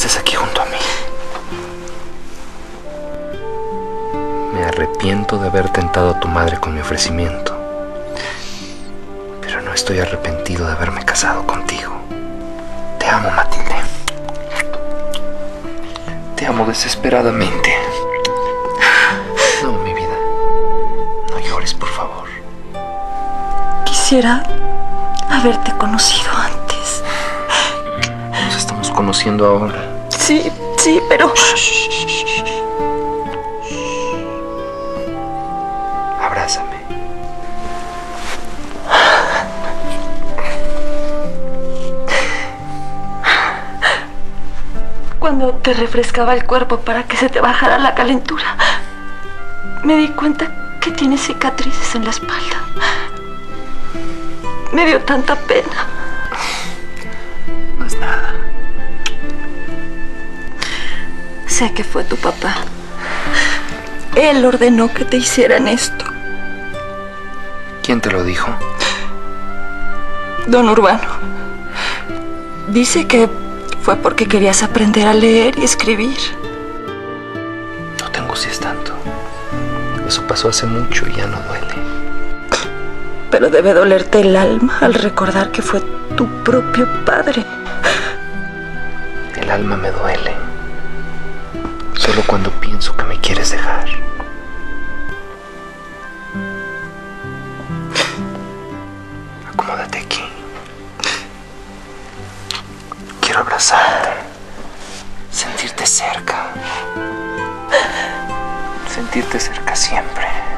haces aquí junto a mí? Me arrepiento de haber tentado a tu madre con mi ofrecimiento, pero no estoy arrepentido de haberme casado contigo. Te amo, Matilde. Te amo desesperadamente. No, mi vida. No llores, por favor. Quisiera haberte conocido antes. Conociendo ahora. Sí, sí, pero... Abrázame. Cuando te refrescaba el cuerpo para que se te bajara la calentura, me di cuenta que tienes cicatrices en la espalda. Me dio tanta pena. Sé que fue tu papá. Él ordenó que te hicieran esto. ¿Quién te lo dijo? Don Urbano. Dice que fue porque querías aprender a leer y escribir. No te angusties tanto. Eso pasó hace mucho y ya no duele. Pero debe dolerte el alma al recordar que fue tu propio padre. El alma me duele. Solo cuando pienso que me quieres dejar. Acomódate aquí. Quiero abrazarte. Sentirte cerca. Sentirte cerca siempre.